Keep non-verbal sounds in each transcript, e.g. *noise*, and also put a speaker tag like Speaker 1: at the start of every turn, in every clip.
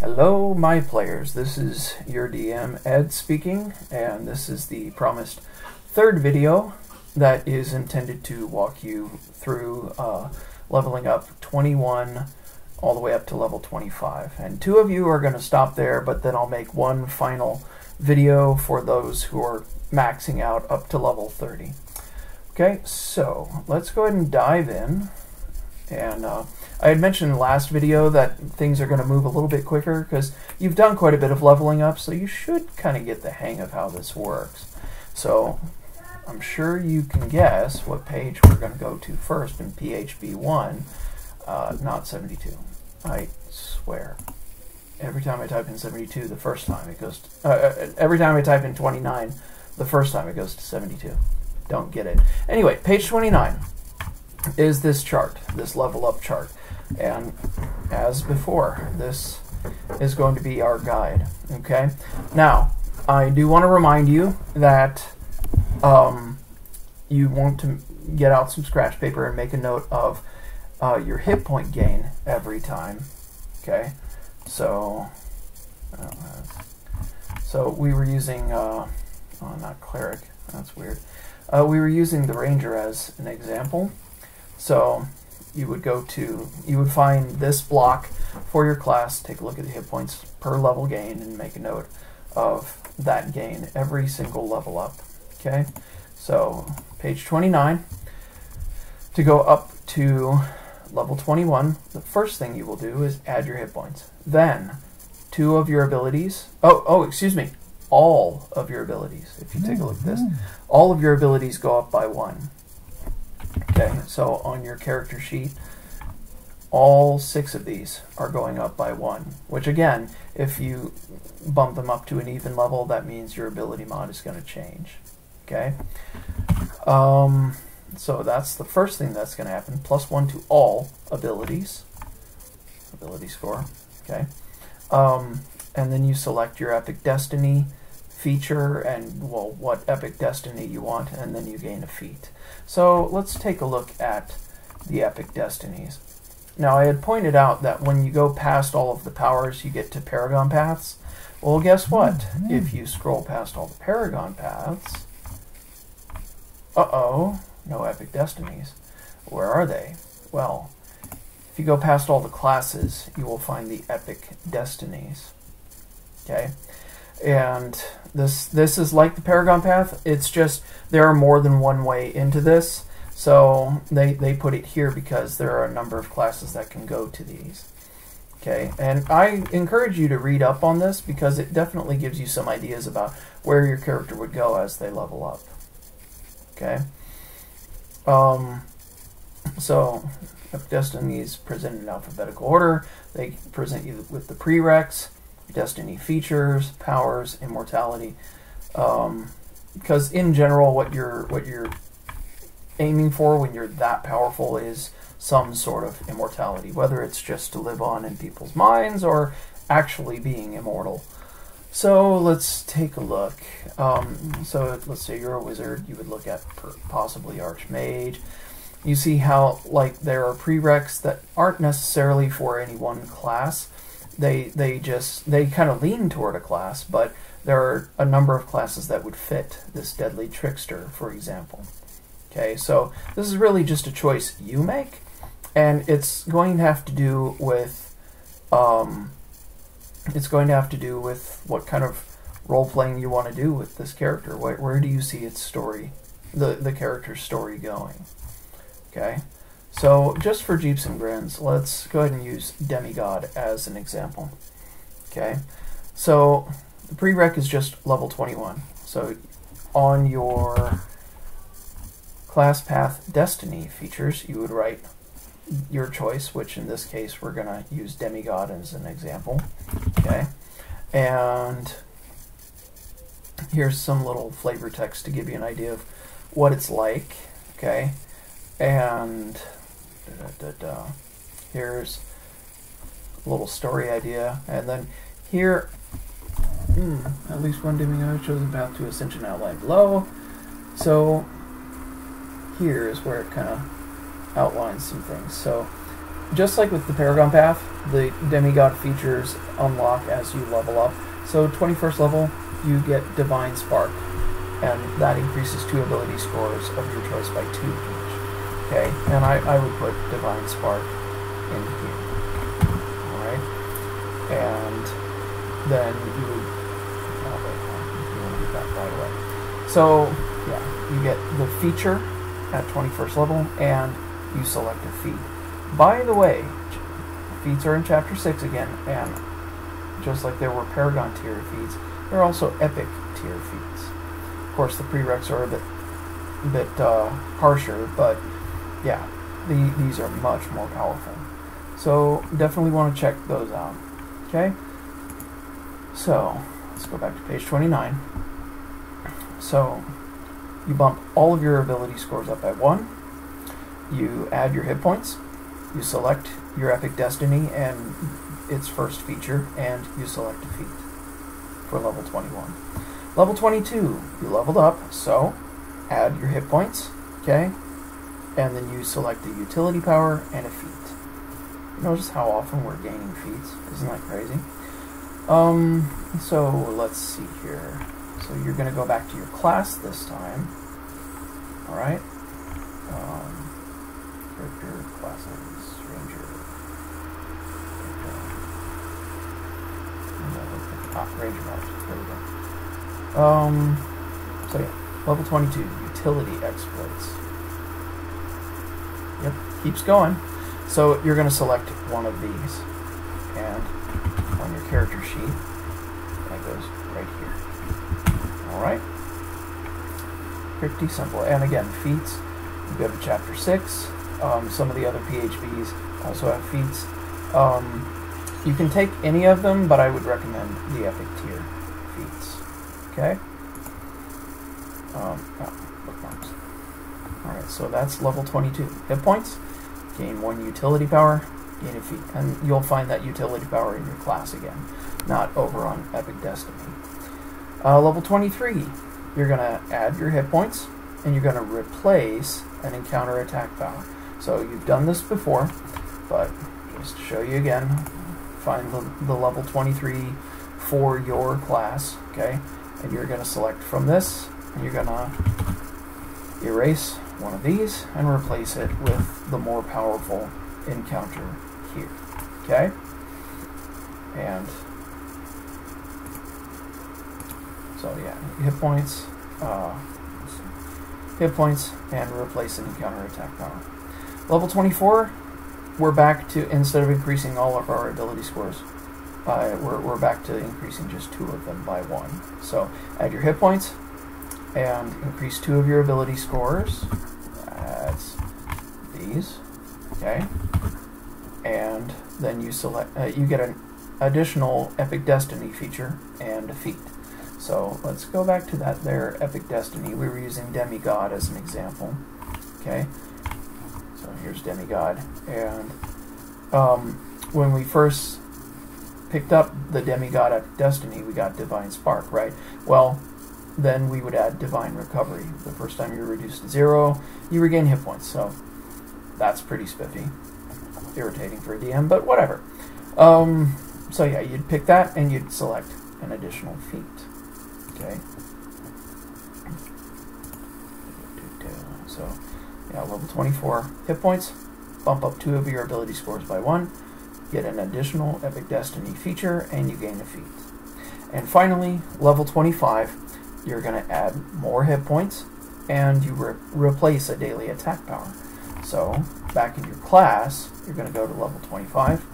Speaker 1: Hello, my players. This is your DM Ed speaking, and this is the promised third video that is intended to walk you through uh, leveling up 21 all the way up to level 25. And two of you are going to stop there, but then I'll make one final video for those who are maxing out up to level 30. Okay, so let's go ahead and dive in. And uh, I had mentioned in the last video that things are going to move a little bit quicker because you've done quite a bit of leveling up, so you should kind of get the hang of how this works. So I'm sure you can guess what page we're going to go to first in PHB 1, uh, not 72. I swear. Every time I type in 72, the first time it goes, to, uh, uh, every time I type in 29, the first time it goes to 72. Don't get it. Anyway, page 29 is this chart, this level up chart. And as before, this is going to be our guide. Okay? Now, I do want to remind you that um, you want to get out some scratch paper and make a note of uh, your hit point gain every time. Okay? So, uh, so we were using, uh, oh, not cleric, that's weird. Uh, we were using the ranger as an example. So you would go to, you would find this block for your class, take a look at the hit points per level gain, and make a note of that gain every single level up. Okay, so page 29, to go up to level 21, the first thing you will do is add your hit points. Then, two of your abilities, oh, oh, excuse me, all of your abilities, if you take a look at this, mm. all of your abilities go up by one. Okay, so on your character sheet, all six of these are going up by one, which again, if you bump them up to an even level, that means your ability mod is going to change. Okay, um, so that's the first thing that's going to happen. Plus one to all abilities, ability score. Okay, um, and then you select your epic destiny feature and well, what epic destiny you want, and then you gain a feat. So let's take a look at the epic destinies. Now I had pointed out that when you go past all of the powers, you get to paragon paths. Well, guess what? Mm -hmm. If you scroll past all the paragon paths, uh-oh, no epic destinies. Where are they? Well, if you go past all the classes, you will find the epic destinies. Okay? And this this is like the Paragon Path. It's just there are more than one way into this. So they, they put it here because there are a number of classes that can go to these. Okay, and I encourage you to read up on this because it definitely gives you some ideas about where your character would go as they level up. Okay. Um, so, Destiny is presented in alphabetical order. They present you with the prereqs. Destiny features, powers, immortality. Um, because in general, what you're what you're aiming for when you're that powerful is some sort of immortality, whether it's just to live on in people's minds or actually being immortal. So let's take a look. Um, so let's say you're a wizard, you would look at possibly Archmage. You see how like there are prereqs that aren't necessarily for any one class, they they just they kind of lean toward a class, but there are a number of classes that would fit this deadly trickster, for example. Okay, so this is really just a choice you make, and it's going to have to do with um, it's going to have to do with what kind of role playing you want to do with this character. Where, where do you see its story, the the character's story going? Okay. So just for Jeeps and Grins, let's go ahead and use Demigod as an example. Okay, so the prereq is just level 21. So on your class path destiny features, you would write your choice, which in this case we're going to use Demigod as an example. Okay, and here's some little flavor text to give you an idea of what it's like. Okay, and Da, da, da, Here's a little story idea, and then here, hmm, at least one demigod chosen path to ascension outlined below. So here is where it kind of outlines some things. So just like with the Paragon Path, the demigod features unlock as you level up. So 21st level, you get Divine Spark, and that increases two ability scores of your choice by two. Okay, and I, I would put Divine Spark in here. Alright, and then you would. Oh, wait, you want to that right away. So, yeah, you get the feature at 21st level, and you select a feat. By the way, feats are in Chapter 6 again, and just like there were Paragon tier feats, there are also Epic tier feats. Of course, the prereqs are a bit, bit uh, harsher, but yeah, the, these are much more powerful. So definitely want to check those out. Okay? So, let's go back to page 29. So, you bump all of your ability scores up by one. You add your hit points. You select your Epic Destiny and its first feature, and you select a feat for level 21. Level 22, you leveled up, so add your hit points, okay? And then you select the utility power and a feat. Notice how often we're gaining feats. Isn't that crazy? Um, so let's see here. So you're going to go back to your class this time. Alright. Um, character, classes, ranger. Ranger. There we go. Um, so yeah, level 22, utility exploits. Yep, keeps going. So you're going to select one of these, and on your character sheet, that goes right here. All right, pretty simple. And again, feats. You go to chapter six. Um, some of the other PHBs also have feats. Um, you can take any of them, but I would recommend the epic tier feats. Okay. Um, oh. All right, so that's level 22 hit points gain one utility power, gain a feat. And you'll find that utility power in your class again, not over on Epic Destiny. Uh, level 23, you're going to add your hit points, and you're going to replace an encounter attack power. So you've done this before, but just to show you again, find the, the level 23 for your class, okay? And you're going to select from this, and you're going to erase one of these and replace it with the more powerful encounter here. Okay? And so yeah, hit points, uh, hit points, and replace an encounter attack power. Level 24, we're back to, instead of increasing all of our ability scores, uh, we're, we're back to increasing just two of them by one. So add your hit points, and increase two of your ability scores. That's these, okay? And then you select, uh, you get an additional Epic Destiny feature and a feat. So let's go back to that there Epic Destiny. We were using Demigod as an example, okay? So here's Demigod, and um, when we first picked up the Demigod Epic Destiny, we got Divine Spark, right? Well, then we would add Divine Recovery. The first time you're reduced to zero, you regain hit points. So that's pretty spiffy. Irritating for a DM, but whatever. Um, so yeah, you'd pick that and you'd select an additional feat. Okay. So yeah, level 24 hit points. Bump up two of your ability scores by one. Get an additional Epic Destiny feature, and you gain a feat. And finally, level 25 you're going to add more hit points, and you re replace a daily attack power. So, back in your class, you're going to go to level 25.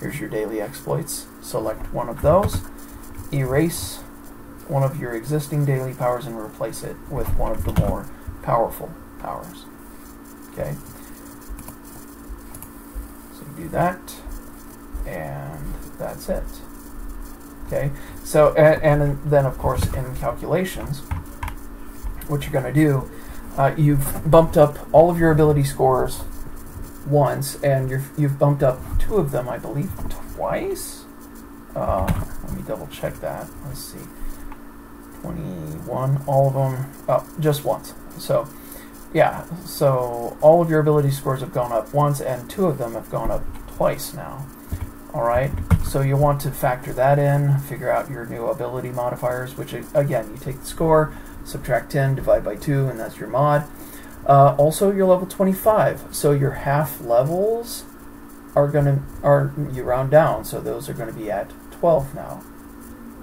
Speaker 1: Here's your daily exploits. Select one of those, erase one of your existing daily powers, and replace it with one of the more powerful powers. Okay? So you do that, and that's it. Okay, so and, and then of course in calculations, what you're going to do, uh, you've bumped up all of your ability scores once, and you've you've bumped up two of them, I believe, twice. Uh, let me double check that. Let's see, 21, all of them, oh, just once. So, yeah, so all of your ability scores have gone up once, and two of them have gone up twice now. Alright, so you'll want to factor that in, figure out your new ability modifiers, which again, you take the score, subtract 10, divide by 2, and that's your mod. Uh, also, you're level 25, so your half levels are going to, are you round down, so those are going to be at 12 now.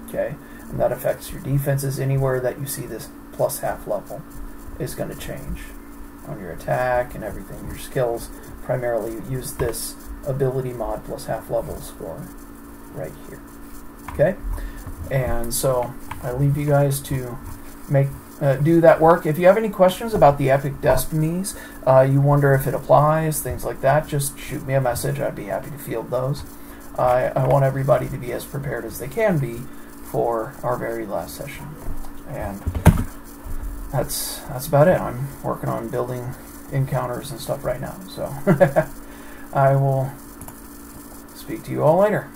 Speaker 1: Okay, and that affects your defenses anywhere that you see this plus half level is going to change on your attack and everything. Your skills primarily use this ability mod plus half level score right here. Okay, and so I leave you guys to make uh, do that work. If you have any questions about the Epic Destinies, uh, you wonder if it applies, things like that, just shoot me a message. I'd be happy to field those. I, I want everybody to be as prepared as they can be for our very last session. And that's that's about it. I'm working on building encounters and stuff right now. So *laughs* I will speak to you all later.